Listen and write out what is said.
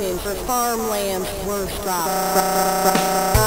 for farmland's worst crop.